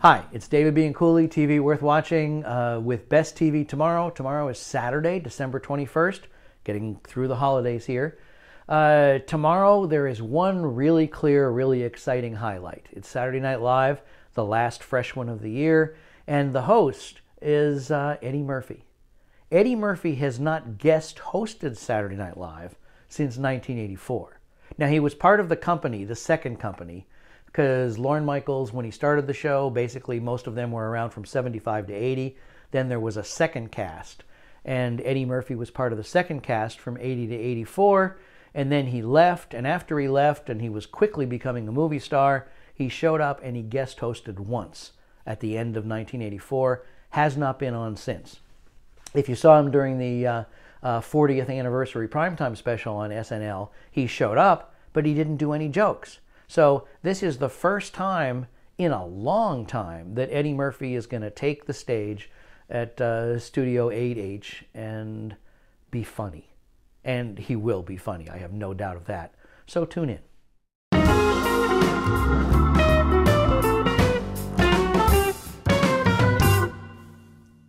Hi, it's David Bianculli, TV Worth Watching, uh, with Best TV tomorrow. Tomorrow is Saturday, December 21st, getting through the holidays here. Uh, tomorrow, there is one really clear, really exciting highlight. It's Saturday Night Live, the last fresh one of the year, and the host is uh, Eddie Murphy. Eddie Murphy has not guest hosted Saturday Night Live since 1984. Now, he was part of the company, the second company, because Lorne Michaels, when he started the show, basically most of them were around from 75 to 80. Then there was a second cast, and Eddie Murphy was part of the second cast from 80 to 84. And then he left, and after he left, and he was quickly becoming a movie star, he showed up and he guest hosted once at the end of 1984. Has not been on since. If you saw him during the uh, uh, 40th anniversary primetime special on SNL, he showed up, but he didn't do any jokes. So this is the first time in a long time that Eddie Murphy is going to take the stage at uh, Studio 8H and be funny. And he will be funny. I have no doubt of that. So tune in.